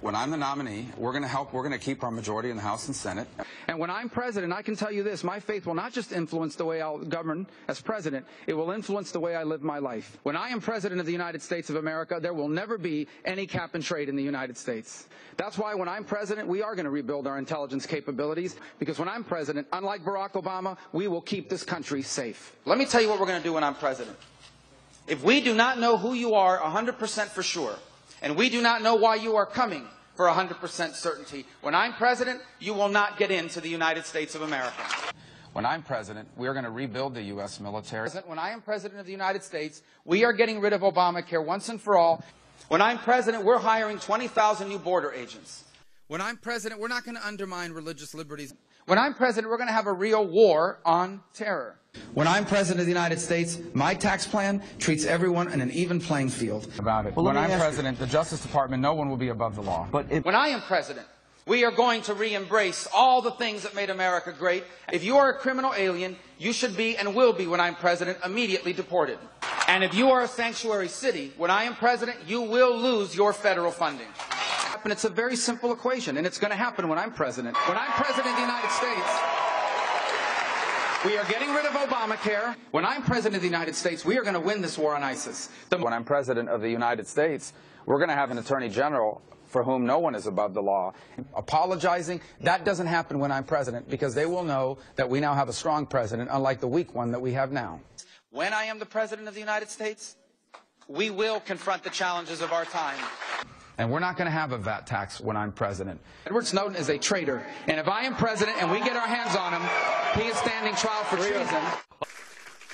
when I'm the nominee, we're going to help, we're going to keep our majority in the House and Senate. And when I'm president, I can tell you this, my faith will not just influence the way I'll govern as president, it will influence the way I live my life. When I am president of the United States of America, there will never be any cap and trade in the United States. That's why when I'm president, we are going to rebuild our intelligence capabilities, because when I'm president, unlike Barack Obama, we will keep this country safe. Let me tell you what we're going to do when I'm president. If we do not know who you are 100% for sure, and we do not know why you are coming for 100% certainty, when I'm president, you will not get into the United States of America. When I'm president, we are going to rebuild the U.S. military. When I am president of the United States, we are getting rid of Obamacare once and for all. When I'm president, we're hiring 20,000 new border agents. When I'm president, we're not going to undermine religious liberties. When I'm president, we're going to have a real war on terror. When I'm president of the United States, my tax plan treats everyone in an even playing field. About it. Well, when I'm ask you- president, the Justice Department, no one will be above the law. But if, When I am president, we are going to re-embrace all the things that made America great. If you are a criminal alien, you should be and will be, when I'm president, immediately deported. And if you are a sanctuary city, when I am president, you will lose your federal funding. And it's a very simple equation, and it's going to happen when I'm president. When I'm president of the United States, we are getting rid of Obamacare. When I'm president of the United States, we are going to win this war on ISIS. The when I'm president of the United States, we're going to have an attorney general for whom no one is above the law. Apologizing, that doesn't happen when I'm president because they will know that we now have a strong president, unlike the weak one that we have now. When I am the president of the United States, we will confront the challenges of our time. And we're not going to have a VAT tax when I'm president. Edward Snowden is a traitor. And if I am president and we get our hands on him, he is standing trial for treason.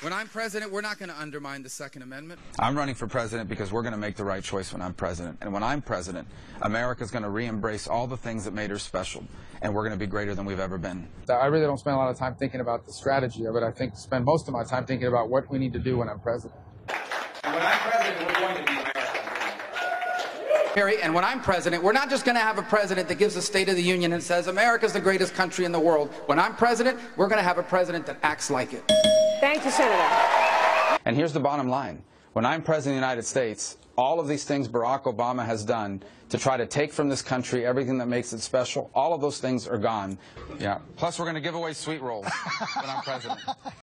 When I'm president, we're not going to undermine the Second Amendment. I'm running for president because we're going to make the right choice when I'm president. And when I'm president, America's going to re-embrace all the things that made her special. And we're going to be greater than we've ever been. I really don't spend a lot of time thinking about the strategy of it. I think spend most of my time thinking about what we need to do when I'm president. And when I'm president, we're going to be America. Harry, and when I'm president, we're not just going to have a president that gives a State of the Union and says America's the greatest country in the world. When I'm president, we're going to have a president that acts like it. Thank you, Senator. And here's the bottom line. When I'm president of the United States, all of these things Barack Obama has done to try to take from this country everything that makes it special, all of those things are gone. Yeah. Plus, we're going to give away sweet rolls when I'm president.